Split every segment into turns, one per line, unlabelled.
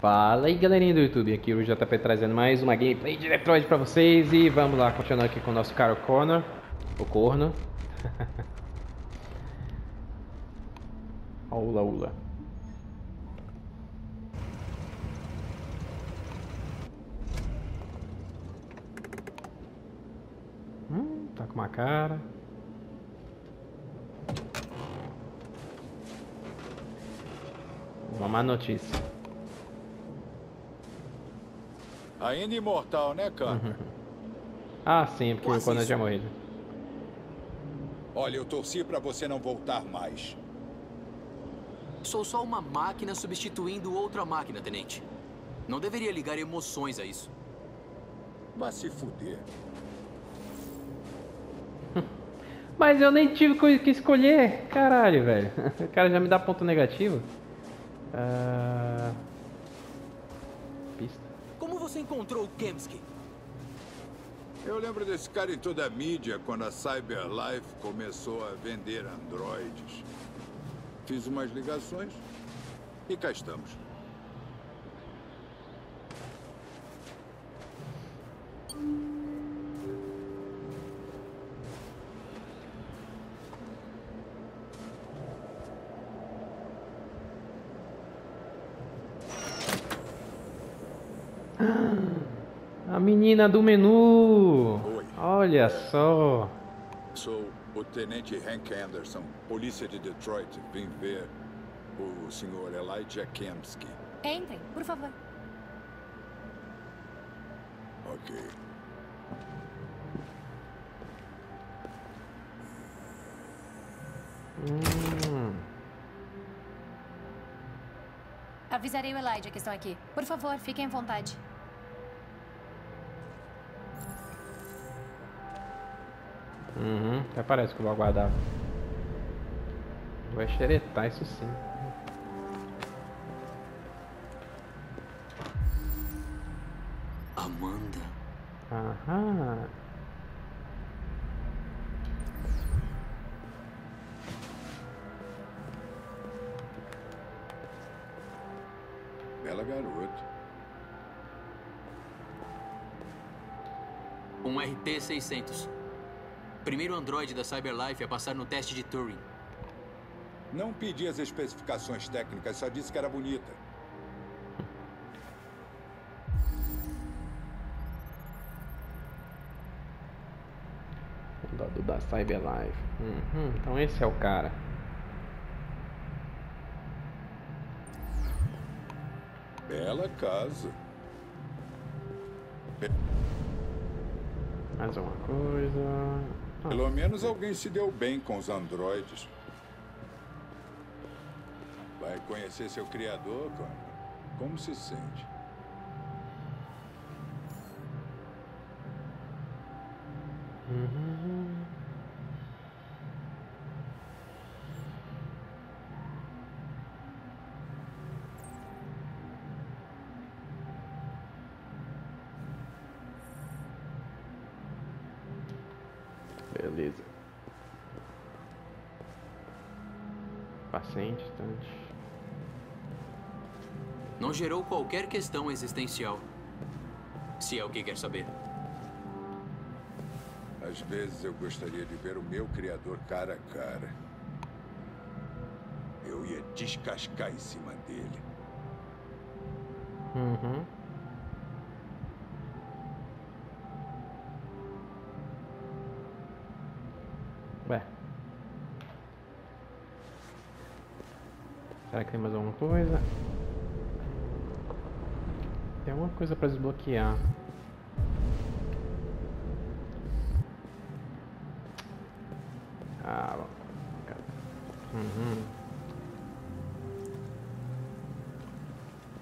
Fala aí galerinha do YouTube, aqui o JP trazendo mais uma gameplay de Detroit pra vocês e vamos lá, continuando aqui com o nosso caro Connor, o corno. ula ula. Hum, tá com uma cara. Uma má notícia.
Ainda imortal, né, cara? Uhum.
Ah, sim, porque o Conan tinha morrido.
Olha, eu torci pra você não voltar mais.
Sou só uma máquina substituindo outra máquina, tenente. Não deveria ligar emoções a isso.
Vá se fuder.
Mas eu nem tive que escolher. Caralho, velho. O cara já me dá ponto negativo. Uh...
Você encontrou o Kemsky?
Eu lembro desse cara em toda a mídia quando a Cyberlife começou a vender androides. Fiz umas ligações e cá estamos.
A menina do menu! Oi. Olha só!
Sou o Tenente Hank Anderson, polícia de Detroit. Vim ver o Sr. Elijah Kemsky.
Entrem, por favor.
Ok.
Hum.
Avisarei o Elijah que estão aqui. Por favor, fiquem à vontade.
Uhum, até parece que eu vou aguardar. Vai xeretar isso sim.
Amanda.
Aham.
Bela garota.
Um RT-600. Primeiro androide da Cyberlife a passar no teste de Turing.
Não pedi as especificações técnicas, só disse que era bonita.
Soldado da Cyberlife. Uhum, então esse é o cara.
Bela casa.
Mais uma coisa.
Pelo menos alguém se deu bem com os androides. Vai conhecer seu criador, Connor? Como se sente?
Gerou qualquer questão existencial. Se é o que quer saber.
Às vezes eu gostaria de ver o meu criador cara a cara. Eu ia descascar em cima dele.
Uhum. Ué. Será que tem mais alguma coisa? Tem alguma coisa pra desbloquear. Ah, uhum.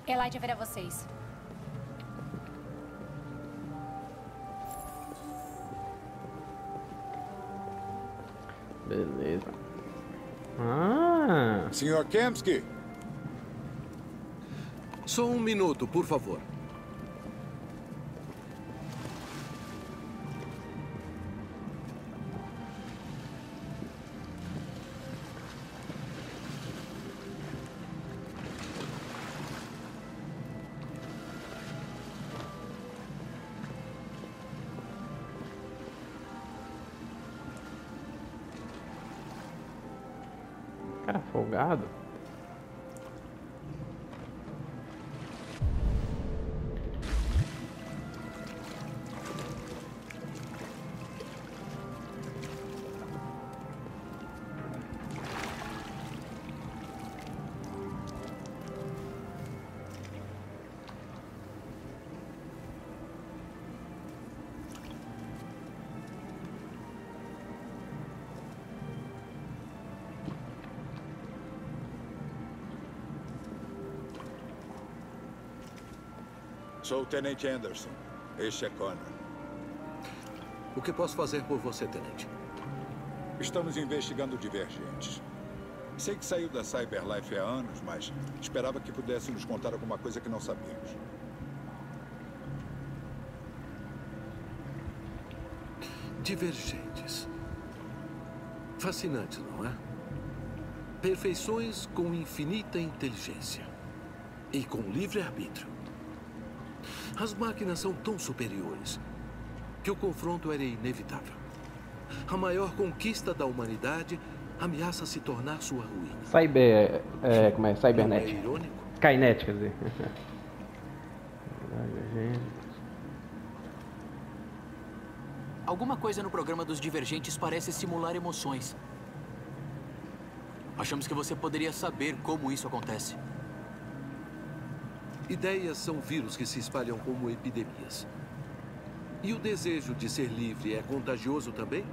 Elijah verá vocês.
Beleza. Ah!
Senhor Kemsky?
Só um minuto, por favor.
Sou o Tenente Anderson. Este é Connor.
O que posso fazer por você, tenente?
Estamos investigando divergentes. Sei que saiu da Cyberlife há anos, mas esperava que pudesse nos contar alguma coisa que não sabíamos.
Divergentes. Fascinante, não é? Perfeições com infinita inteligência. E com livre-arbítrio. As máquinas são tão superiores que o confronto era inevitável. A maior conquista da humanidade ameaça se tornar sua ruína.
Cyber. É, como é?
Não é
Cybernet.
irônico?
Skynet, quer dizer.
Alguma coisa no programa dos divergentes parece simular emoções. Achamos que você poderia saber como isso acontece.
Ideias são vírus que se espalham como epidemias. E o desejo de ser livre é contagioso também?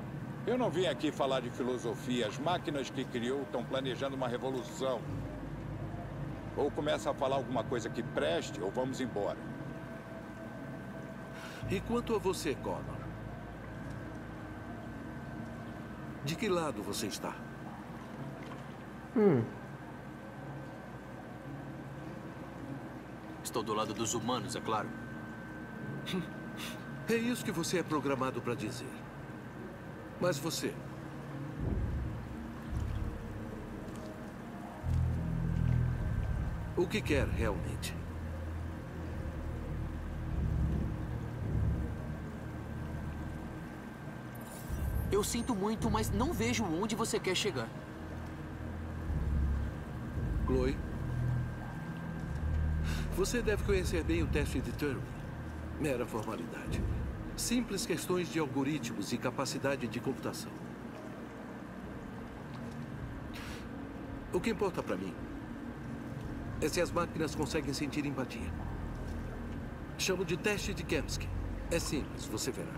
Eu não vim aqui falar de filosofia. As máquinas que criou estão planejando uma revolução. Ou começa a falar alguma coisa que preste, ou vamos embora.
E quanto a você, Connor? De que lado você está?
Hum.
Estou do lado dos humanos, é claro.
É isso que você é programado para dizer. Mas você. O que quer realmente?
Eu sinto muito, mas não vejo onde você quer chegar.
Chloe? Você deve conhecer bem o teste de Turing. Mera formalidade. Simples questões de algoritmos e capacidade de computação. O que importa para mim é se as máquinas conseguem sentir empatia. Chamo de teste de Kamsky. É simples, você verá.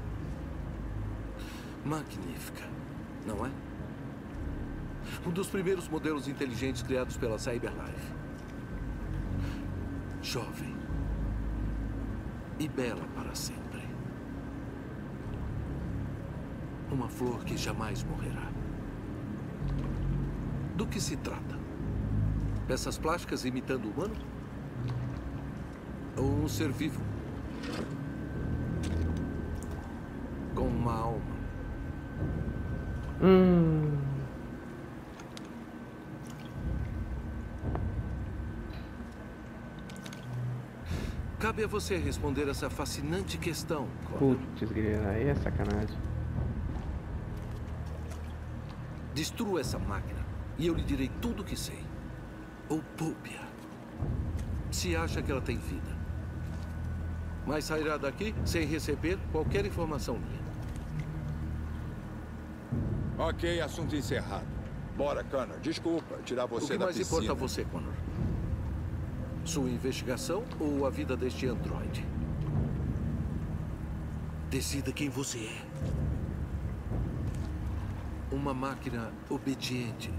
Magnífica, não é? Um dos primeiros modelos inteligentes criados pela Cyberlife. Jovem. E bela para sempre. Uma flor que jamais morrerá. Do que se trata? Peças plásticas imitando o humano? Ou um ser vivo? Com uma alma?
Hum.
Cabe a você responder essa fascinante questão. Connor.
Putz, grila, aí é sacanagem.
Destrua essa máquina e eu lhe direi tudo o que sei. Ou poupe-a. Se acha que ela tem vida. Mas sairá daqui sem receber qualquer informação minha.
Ok, assunto encerrado. Bora, Connor. Desculpa tirar
O
você
que
da
mais
piscina.
importa a você, Connor? Sua investigação ou a vida deste androide? Decida quem você é. Uma máquina obediente.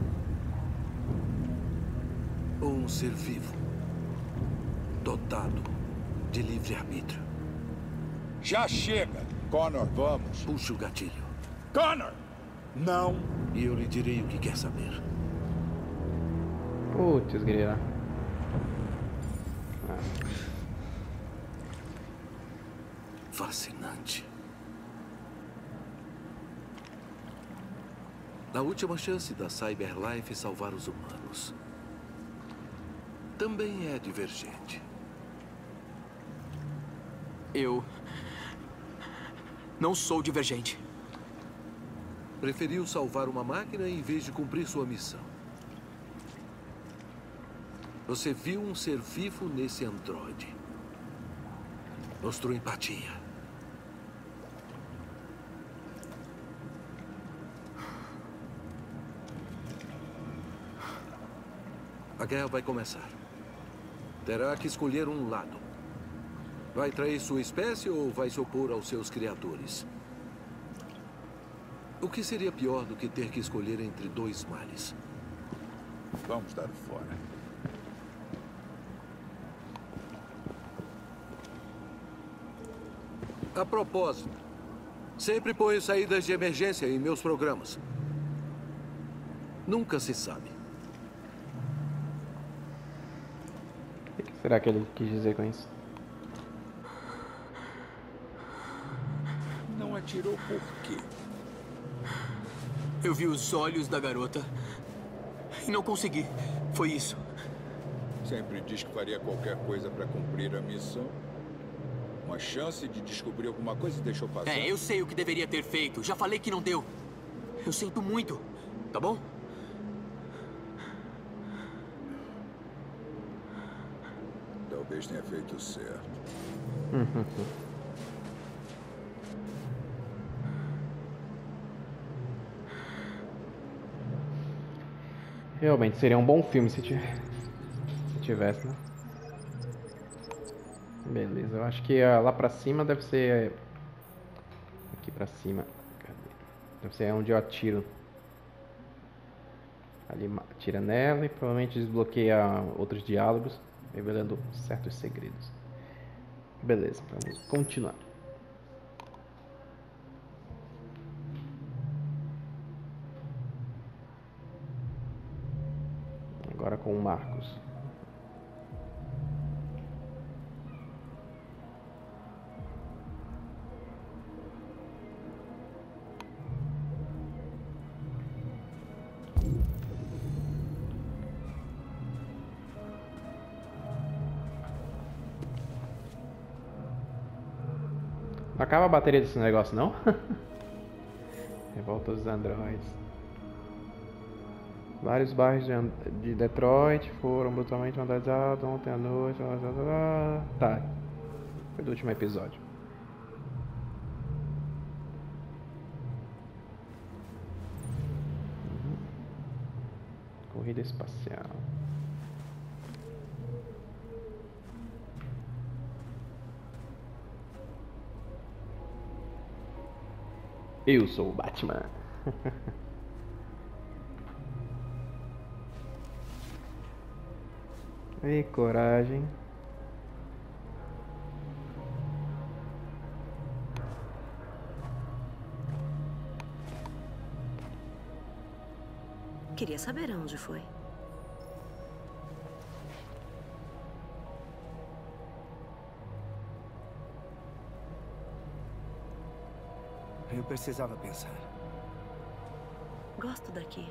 Ou um ser vivo. Dotado de livre-arbítrio.
Já chega! Connor, vamos.
Puxe o gatilho.
Connor! Não!
E eu lhe direi o que quer saber.
Putz, grila.
Fascinante. A última chance da Cyberlife salvar os humanos. Também é divergente.
Eu. Não sou divergente.
Preferiu salvar uma máquina em vez de cumprir sua missão. Você viu um ser vivo nesse androide. Mostrou empatia. A guerra vai começar. Terá que escolher um lado. Vai trair sua espécie ou vai se opor aos seus criadores? O que seria pior do que ter que escolher entre dois males?
Vamos dar fora.
A propósito, sempre ponho saídas de emergência em meus programas. Nunca se sabe.
O que será que ele quis dizer com isso?
Não atirou por quê?
Eu vi os olhos da garota e não consegui. Foi isso.
Sempre diz que faria qualquer coisa para cumprir a missão. Uma chance de descobrir alguma coisa e deixou passar.
É, eu sei o que deveria ter feito. Já falei que não deu. Eu sinto muito. Tá bom?
Talvez tenha feito certo.
Realmente seria um bom filme se, tivesse, se tivesse, né? Beleza, eu acho que ah, lá pra cima deve ser. Aqui pra cima. Deve ser onde eu atiro. Ali atira nela e provavelmente desbloqueia outros diálogos, revelando certos segredos. Beleza, vamos continuar. Agora com o Marcos. Acaba a bateria desse negócio, não? Revolta dos androides. Vários bairros de, de Detroit foram brutalmente vandalizados ontem à noite. Tá. Foi do último episódio. Corrida espacial. Eu sou o Batman. E coragem.
Queria saber aonde foi.
Precisava pensar.
Gosto daqui.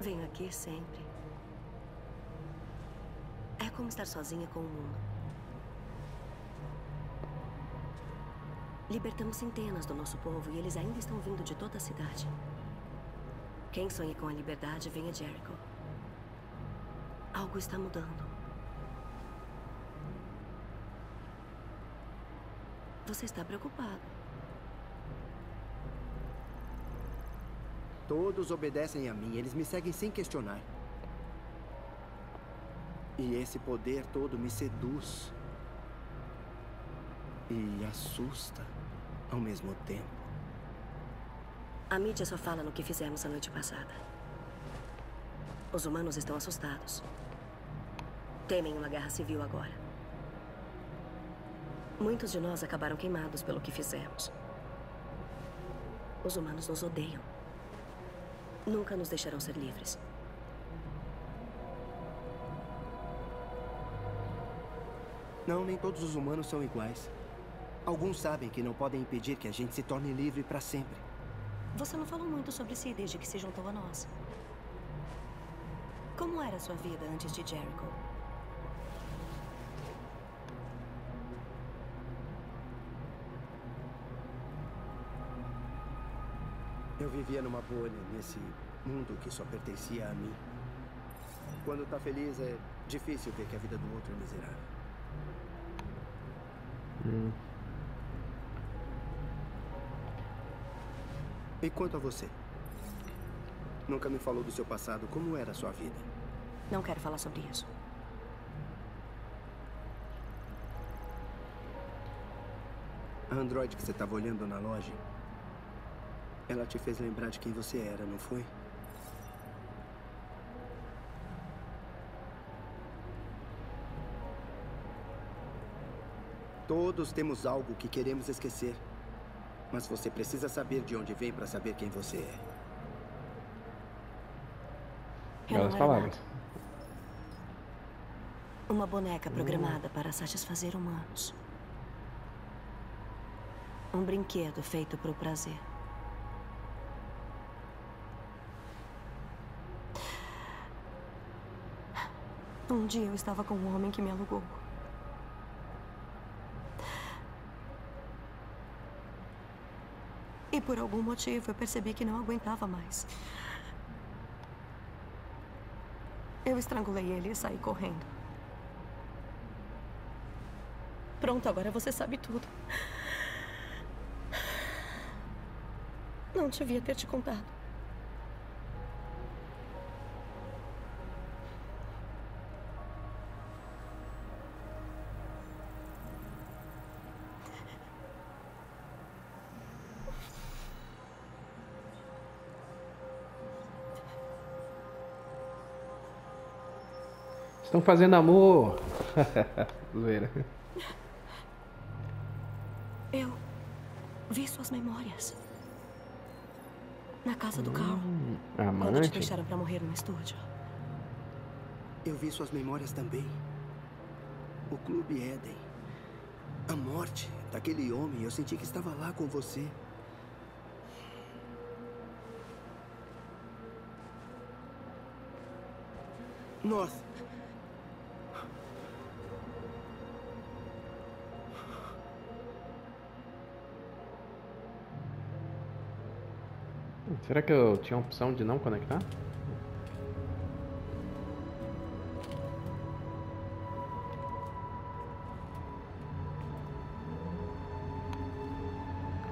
Venho aqui sempre. É como estar sozinha com o mundo. Libertamos centenas do nosso povo e eles ainda estão vindo de toda a cidade. Quem sonha com a liberdade vem a Jericho. Algo está mudando. Você está preocupado.
Todos obedecem a mim, eles me seguem sem questionar. E esse poder todo me seduz. E assusta ao mesmo tempo.
A mídia só fala no que fizemos a noite passada. Os humanos estão assustados. Temem uma guerra civil agora. Muitos de nós acabaram queimados pelo que fizemos. Os humanos nos odeiam. Nunca nos deixarão ser livres.
Não, nem todos os humanos são iguais. Alguns sabem que não podem impedir que a gente se torne livre para sempre.
Você não falou muito sobre si desde que se juntou a nós. Como era sua vida antes de Jericho?
Eu vivia numa bolha nesse mundo que só pertencia a mim. Quando tá feliz é difícil ver que a vida do outro é miserável.
Hum.
E quanto a você? Nunca me falou do seu passado. Como era a sua vida?
Não quero falar sobre isso.
A androide que você estava olhando na loja, ela te fez lembrar de quem você era, não foi? Todos temos algo que queremos esquecer. Mas você precisa saber de onde vem para saber quem você é.
Belas palavras.
nada. Uma boneca programada para satisfazer humanos. Um brinquedo feito para o prazer. Um dia eu estava com um homem que me alugou. E por algum motivo eu percebi que não aguentava mais. Eu estrangulei ele e saí correndo. Pronto, agora você sabe tudo. Não devia ter te contado.
Estão fazendo amor. Zoeira.
Eu vi suas memórias. Na casa do Carl. Quando te
Amante.
deixaram pra morrer no estúdio.
Eu vi suas memórias também. O Clube Éden. A morte daquele homem, eu senti que estava lá com você. North.
Será que eu tinha a opção de não conectar?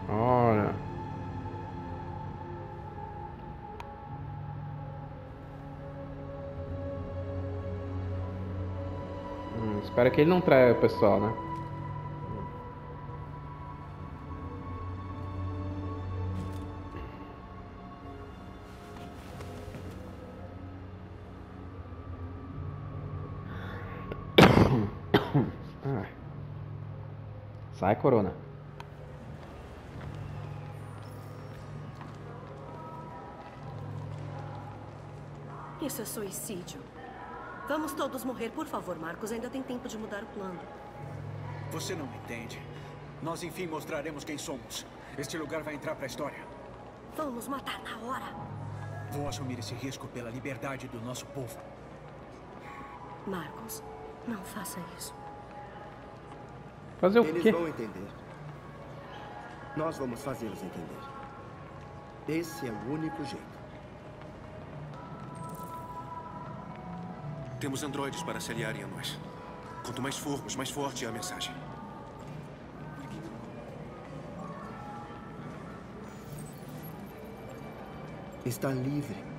Olha. Hum, espero que ele não traia o pessoal, né? Sai, Corona.
Isso é suicídio. Vamos todos morrer, por favor, Marcos. Ainda tem tempo de mudar o plano.
Você não me entende. Nós enfim mostraremos quem somos. Este lugar vai entrar para a história.
Vão nos matar na hora.
Vou assumir esse risco pela liberdade do nosso povo.
Marcos, não faça isso.
Fazer o
Eles
quê?
vão entender. Nós vamos fazê-los entender. Esse é o único jeito.
Temos androides para se aliarem a nós. Quanto mais formos, mais forte é a mensagem.
Está livre.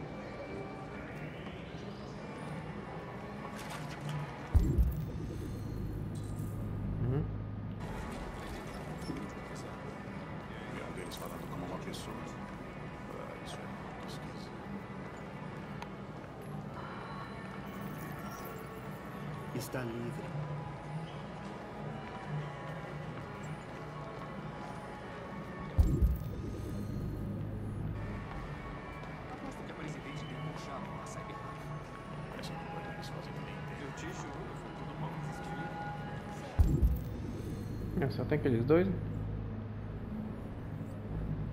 É,
só tem aqueles dois?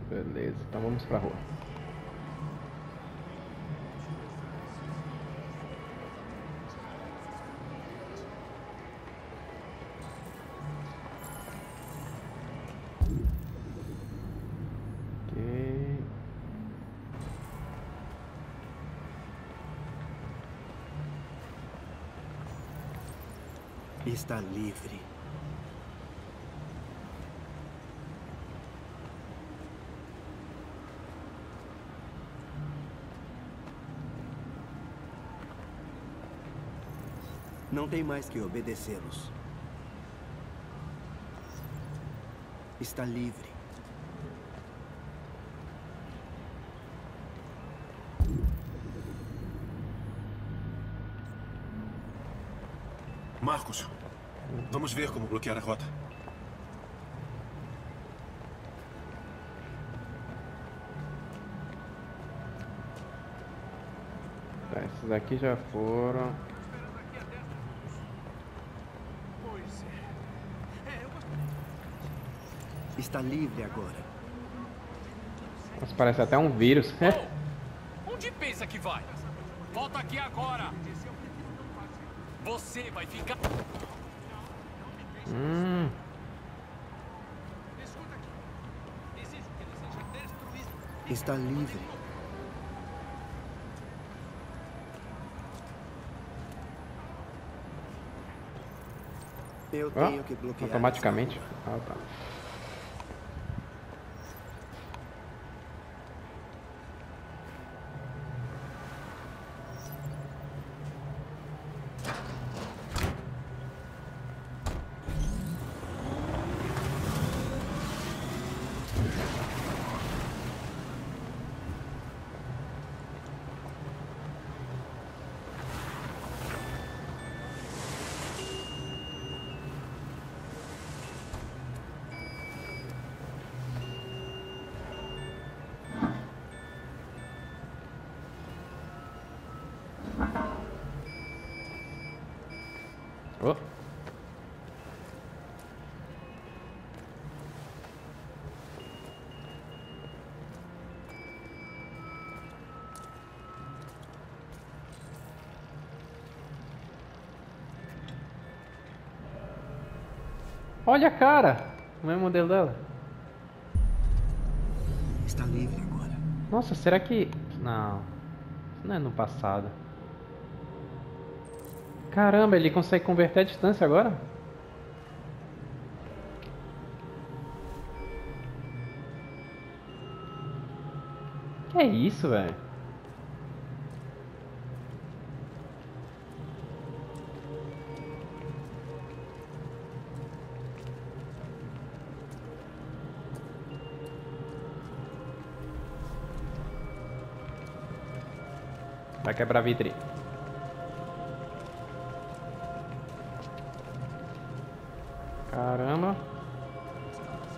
Beleza, então vamos pra rua.
Está livre. Tem mais que obedecê-los. Está livre.
Marcos, vamos ver como bloquear a rota.
Tá, esses aqui já foram.
Está livre agora.
Nossa, parece até um vírus.
Onde pensa que vai? Volta aqui agora! Você vai ficar.
hum.
Está livre. Eu tenho que bloquear.
automaticamente. Ah, tá. Oh. Olha a cara! O mesmo modelo dela.
Está livre agora.
Nossa, será que. Não. Isso não é no passado. Caramba, ele consegue converter a distância agora? Que é isso, velho? Quebrar vidro. Caramba.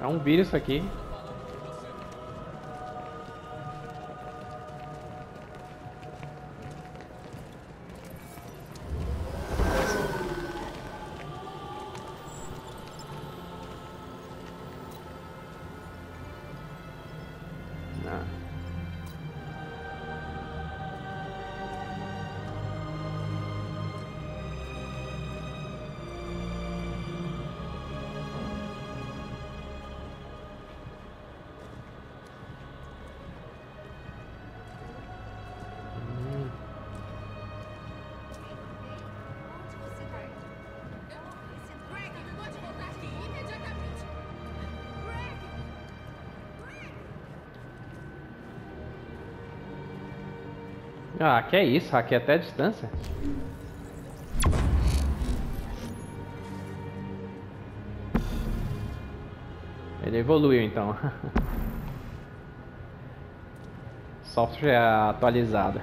É um vírus aqui. Ah, que é isso? Hackeia até a distância. Ele evoluiu então. Software atualizado.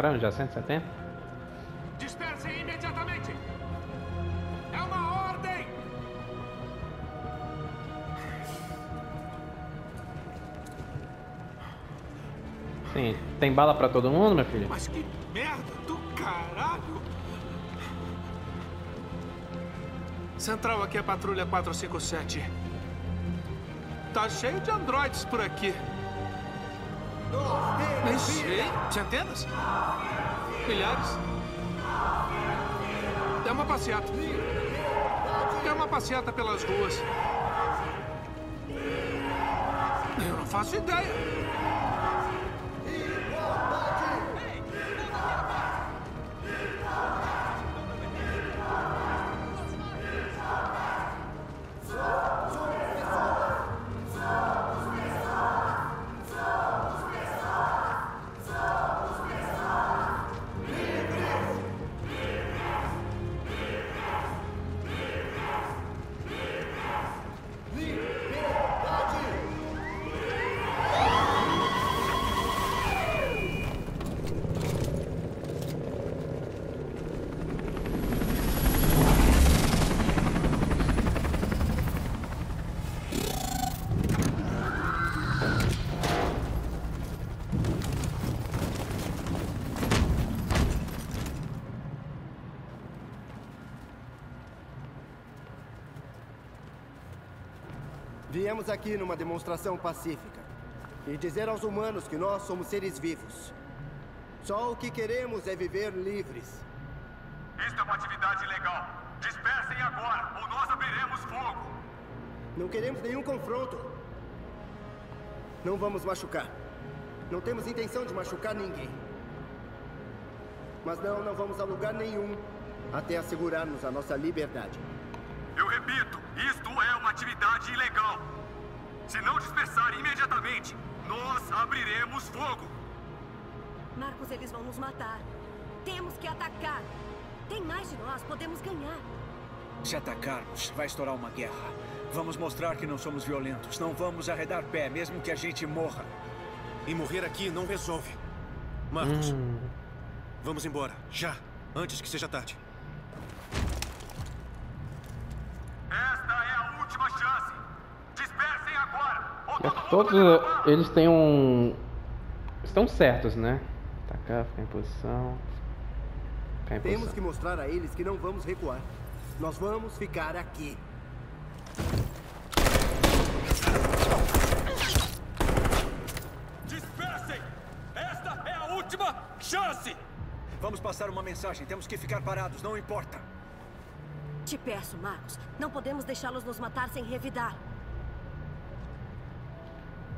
Caramba, já 170?
Dispersem imediatamente! É uma ordem!
Sim, tem bala pra todo mundo, meu filho?
Mas que merda do caralho! Central, aqui é a patrulha 457. Tá cheio de androides por aqui. Sei. Centenas? Milhares? É uma passeata. É uma passeata pelas ruas. Eu não faço ideia.
Viemos aqui numa demonstração pacífica e dizer aos humanos que nós somos seres vivos. Só o que queremos é viver livres.
Isto é uma atividade ilegal. Dispersem agora, ou nós abriremos fogo.
Não queremos nenhum confronto. Não vamos machucar. Não temos intenção de machucar ninguém. Mas não, não vamos a lugar nenhum até assegurarmos a nossa liberdade.
Eu repito, isto é uma atividade ilegal. Se não dispersar imediatamente, nós abriremos fogo.
Marcos, eles vão nos matar. Temos que atacar. Tem mais de nós, podemos ganhar.
Se atacarmos, vai estourar uma guerra. Vamos mostrar que não somos violentos. Não vamos arredar pé, mesmo que a gente morra.
E morrer aqui não resolve. Marcos, hum. vamos embora, já, antes que seja tarde.
Todos eles têm um. Estão certos, né? Tacar, ficar em posição.
Ficar em Temos posição. que mostrar a eles que não vamos recuar. Nós vamos ficar aqui.
Dispersem! Esta é a última chance!
Vamos passar uma mensagem. Temos que ficar parados, não importa.
Te peço, Marcos. Não podemos deixá-los nos matar sem revidar.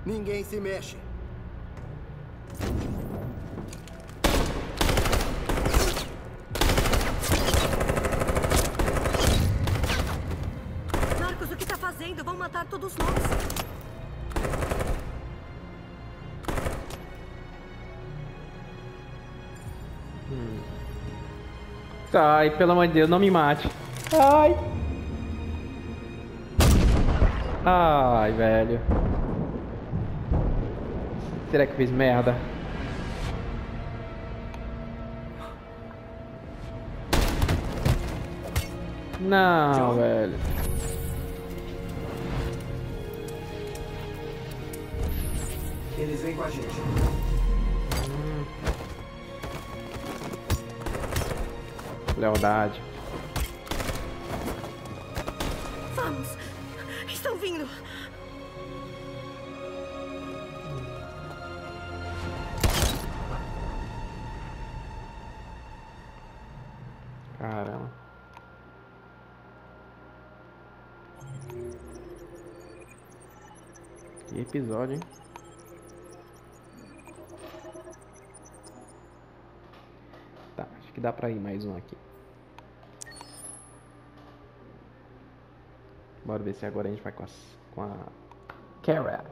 Ninguém se mexe.
Marcos, o que está fazendo? Vão matar todos nós.
Hum. Ai, pelo amor de Deus, não me mate. Ai. Ai, velho. Será que fez merda? Não, velho.
Eles vêm com a gente. Hum.
Lealdade.
Vamos!
Episódio, hein? Tá, acho que dá pra ir mais um aqui. Bora ver se agora a gente vai com, as, com a Kara.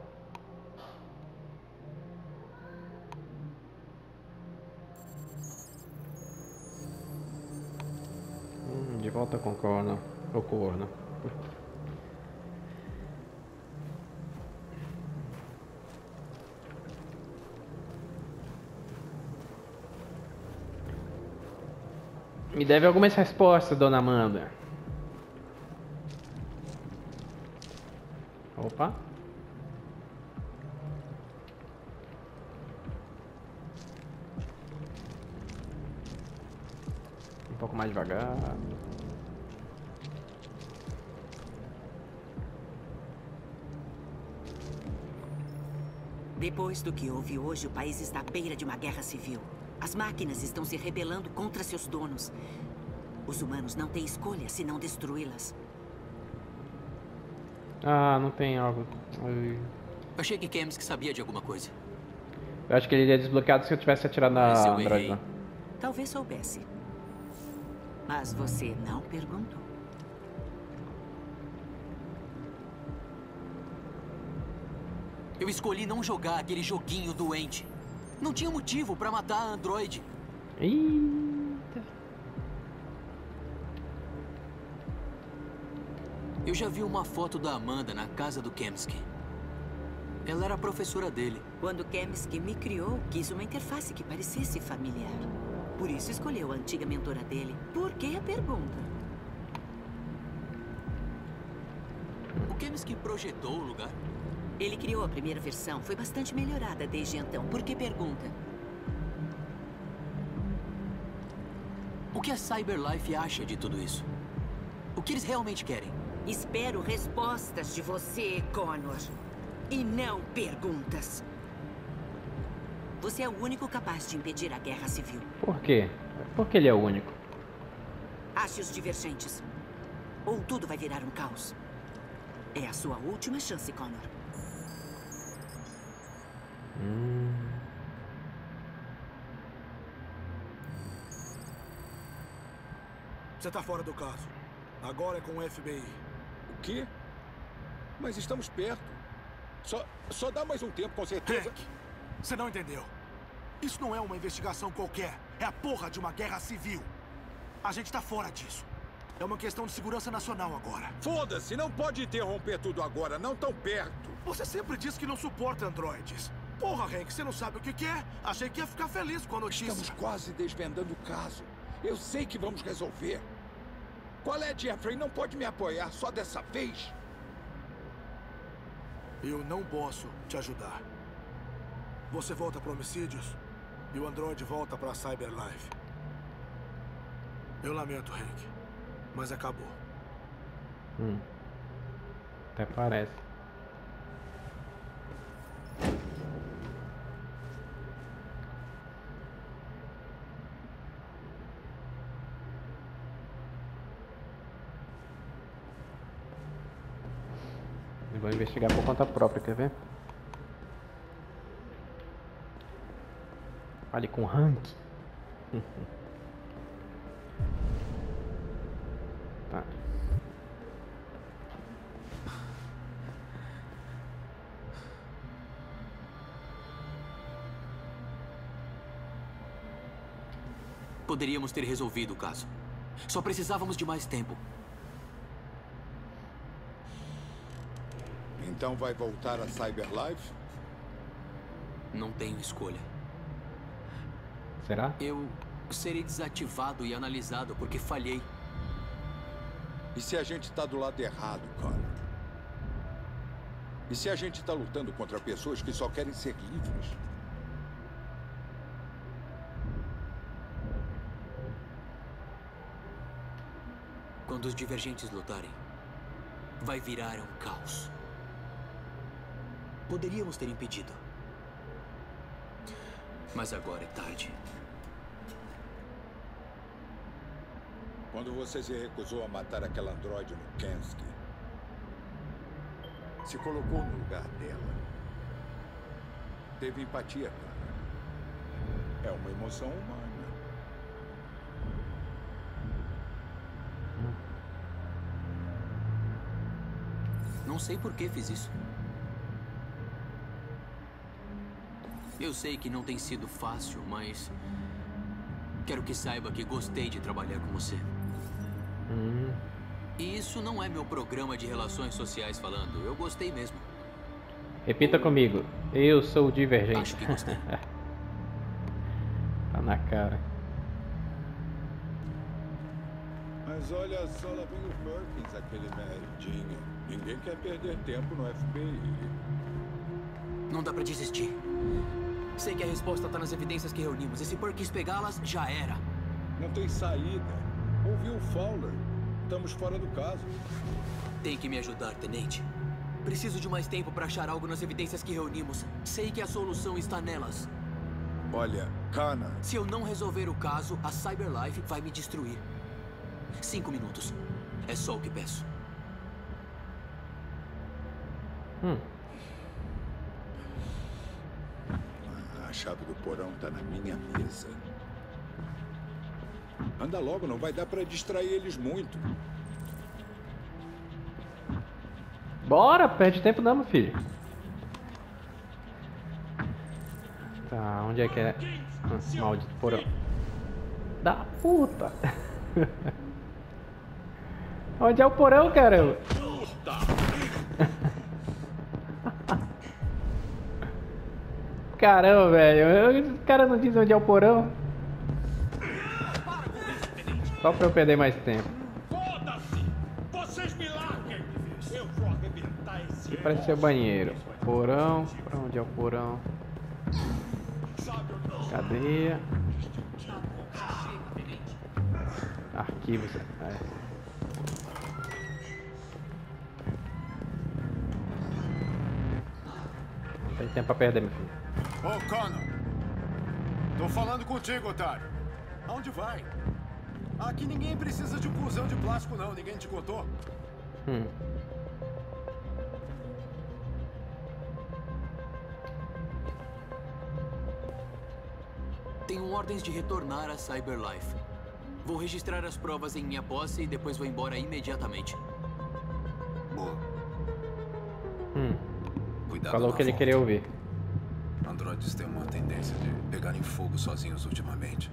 de volta com corno, o corno. Me deve algumas respostas, dona Amanda. Opa. Um pouco mais devagar.
Depois do que houve hoje, o país está à beira de uma guerra civil. As máquinas estão se rebelando contra seus donos. Os humanos não têm escolha se não destruí-las.
Ah, não tem algo. Ai.
Achei que Kemsk sabia de alguma coisa.
Eu acho que ele ia desbloqueado se eu tivesse atirado na Android.
Talvez soubesse. Mas você não perguntou.
Eu escolhi não jogar aquele joguinho doente. Não tinha motivo pra matar a Android.
Eita.
Eu já vi uma foto da Amanda na casa do Kemsky. Ela era a professora dele.
Quando Kemsky me criou, quis uma interface que parecesse familiar. Por isso escolheu a antiga mentora dele. Por que a pergunta?
O Kemsky projetou o lugar?
Ele criou a primeira versão. Foi bastante melhorada desde então. Por que pergunta?
O que a Cyberlife acha de tudo isso? O que eles realmente querem?
Espero respostas de você, Connor. E não perguntas. Você é o único capaz de impedir a guerra civil.
Por quê? Por que ele é o único?
Ache os divergentes. Ou tudo vai virar um caos. É a sua última chance, Connor.
Hum.
Você tá fora do caso. Agora é com o FBI.
O quê? Mas estamos perto. Só, só dá mais um tempo, com certeza.
Hank, você não entendeu. Isso não é uma investigação qualquer. É a porra de uma guerra civil. A gente tá fora disso. É uma questão de segurança nacional agora.
Foda-se, não pode interromper tudo agora, não tão perto.
Você sempre disse que não suporta androides. Porra, Hank, você não sabe o que que é? Achei que ia ficar feliz com a notícia.
Estamos quase desvendando o caso. Eu sei que vamos resolver. Qual é, Jeffrey? Não pode me apoiar só dessa vez?
Eu não posso te ajudar. Você volta para homicídios e o androide volta para Cyberlife. Eu lamento, Hank, mas acabou.
Hum. Até parece. Investigar por conta própria, quer ver? Fale com Hank. tá.
Poderíamos ter resolvido o caso. Só precisávamos de mais tempo.
Então vai voltar a Cyberlife?
Não tenho escolha.
Será?
Eu serei desativado e analisado porque falhei.
E se a gente tá do lado errado, Connor? E se a gente tá lutando contra pessoas que só querem ser livres?
Quando os divergentes lutarem, vai virar um caos. Poderíamos ter impedido. Mas agora é tarde.
Quando você se recusou a matar aquela androide no Kensky, se colocou no lugar dela. Teve empatia, cara. É uma emoção humana.
Não sei por que fiz isso. Eu sei que não tem sido fácil, mas. Quero que saiba que gostei de trabalhar com você.
Hum.
E isso não é meu programa de relações sociais falando. Eu gostei mesmo.
Repita comigo. Eu sou o divergente.
Acho que gostei.
tá na cara.
Mas olha só, lá vem o Perkins, aquele merdinha. Ninguém quer perder tempo no FBI.
Não dá pra desistir. Sei que a resposta tá nas evidências que reunimos. E se Perkins pegá-las, já era.
Não tem saída. Ouviu o Fowler. Estamos fora do caso.
Tem que me ajudar, tenente. Preciso de mais tempo para achar algo nas evidências que reunimos. Sei que a solução está nelas.
Olha, Connor.
Se eu não resolver o caso, a Cyberlife vai me destruir. Cinco minutos. É só o que peço.
Hum.
Chave do porão tá na minha mesa. Anda logo, não vai dar pra distrair eles muito.
Bora, perde tempo não, meu filho. Tá, onde é que é? Ah, maldito porão. Da puta! onde é o porão, caramba? Caramba, velho. Os caras não dizem onde é o porão. Só pra eu perder mais tempo. Aqui parece ser banheiro. Porão. Pra onde é o porão? Cadeia. Arquivos. É. Não tem tempo pra perder, meu filho.
Ô, Connor! Tô falando contigo, otário. Aonde vai? Aqui ninguém precisa de um cuzão de plástico, não. Ninguém te contou?
Hum.
Tenho ordens de retornar a Cyberlife. Vou registrar as provas em minha posse e depois vou embora imediatamente.
Boa.
Hum.
Cuidado
Falou o que ele
volta.
queria ouvir.
Androides têm uma tendência de pegarem fogo sozinhos ultimamente.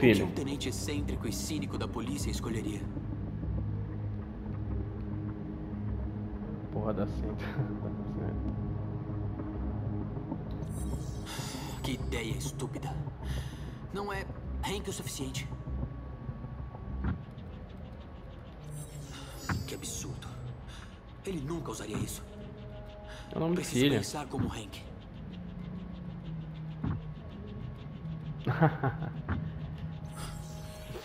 Filho.
um tenente excêntrico e cínico da polícia escolheria?
Porra da cinta.
Que ideia estúpida. Não é Hank o suficiente. Que absurdo. Ele nunca usaria isso.
É o nome do
Preciso
filho.
pensar como Hank.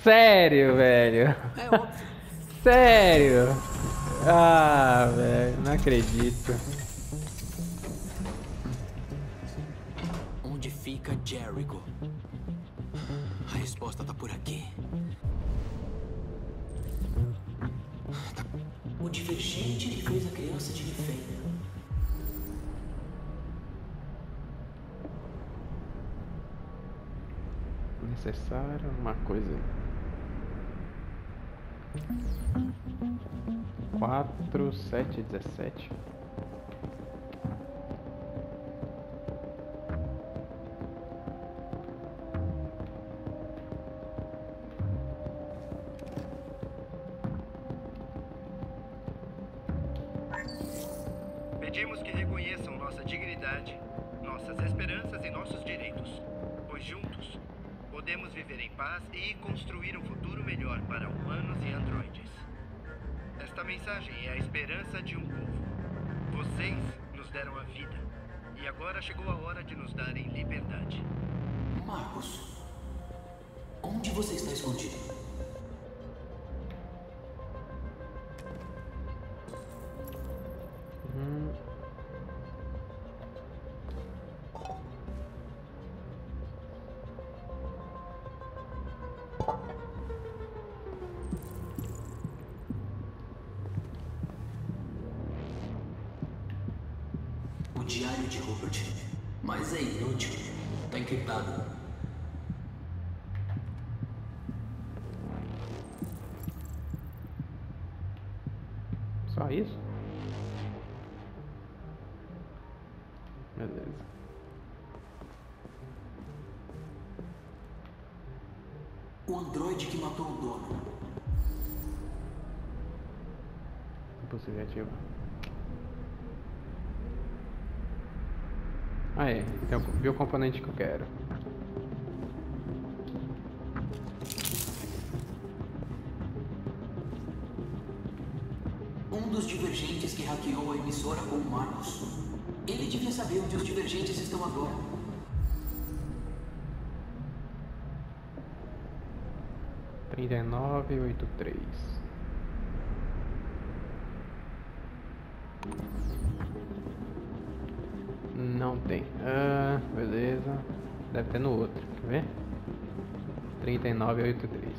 Sério, velho.
É óbvio.
Sério. Ah, velho, não acredito.
Onde fica Jericho? A resposta tá por aqui. Tá- O divergente que fez a criança de refém.
Necessário uma coisa. Quatro, sete, dezessete.
Você está escondido? O diário de Rupert. Mas é inútil. Tá encriptado.
Aí, eu vi
o
componente que eu quero.
Um dos divergentes que hackeou a emissora com Marcos, Ele devia saber onde os divergentes estão agora.
Trinta e nove oito três. Não tem. Ah, beleza. Deve ter no outro. Quer ver? Trinta e nove oito três.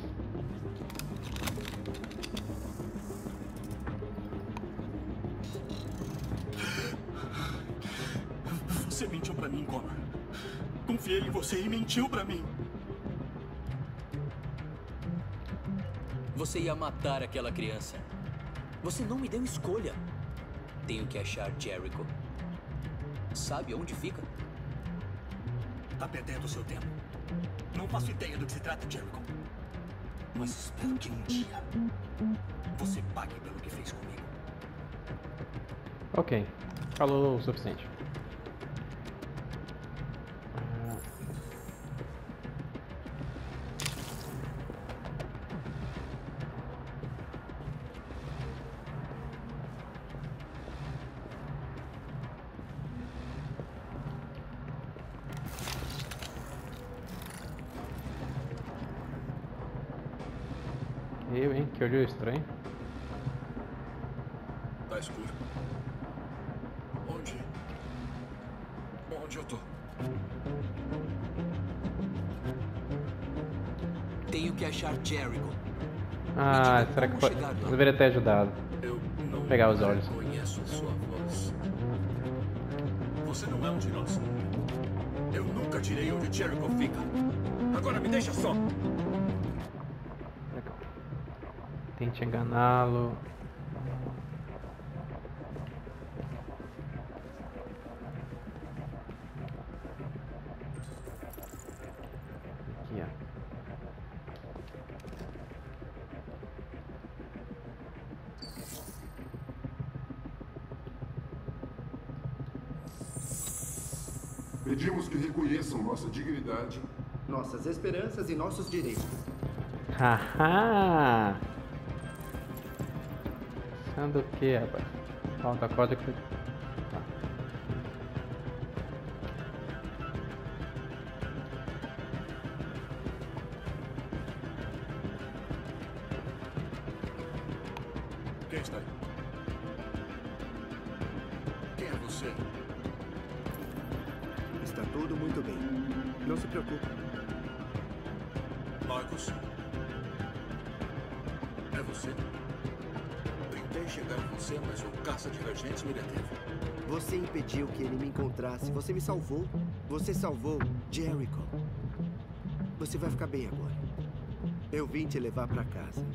Você mentiu pra mim, Connor. Confiei em você e mentiu pra mim.
Você ia matar aquela criança. Você não me deu escolha. Tenho que achar Jericho. Sabe onde fica?
Tá perdendo o seu tempo. Não faço ideia do que se trata, Jericho. Mas espero que um dia você pague pelo que fez comigo.
Ok. Falou o suficiente.
Onde eu tô?
Tenho que achar Jericho.
Ah, será que foi? Eu deveria ter ajudado.
não
Pegar os olhos.
Conheço sua voz. Você não é um de nós. Eu nunca direi onde Jericho fica. Agora me deixa só.
Tente enganá-lo.
Nossa dignidade,
Nossas esperanças e nossos direitos.
Haha! Sendo o que, rapaz? Falta código.
Você me
salvou. Você salvou Jericho. Você vai ficar bem agora. Eu vim te levar para casa.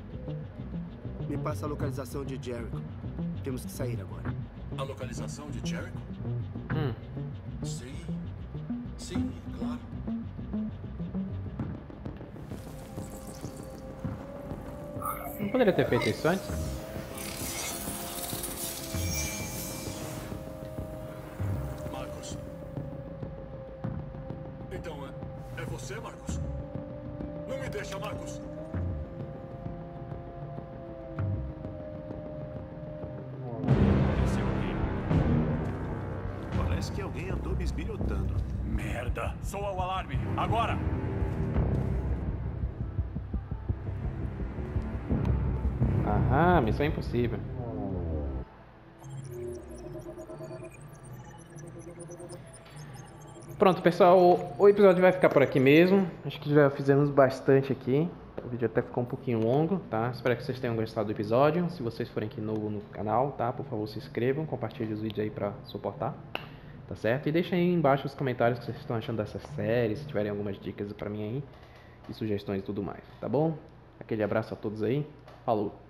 Me passa a localização de Jericho. Temos que sair agora.
A localização de Jericho?
Hum.
Sim. Sim, claro.
Não poderia ter feito isso antes? Impossível. Pronto, pessoal, o- episódio vai ficar por aqui mesmo. Acho que já fizemos bastante aqui. O vídeo até ficou um pouquinho longo, tá? Espero que vocês tenham gostado do episódio. Se vocês forem aqui novo no canal, tá? Por favor, se inscrevam, compartilhem os vídeos aí pra suportar, tá certo? E deixem aí embaixo os comentários que vocês estão achando dessa série, se tiverem algumas dicas pra mim aí, e sugestões e tudo mais, tá bom? Aquele abraço a todos aí. Falou!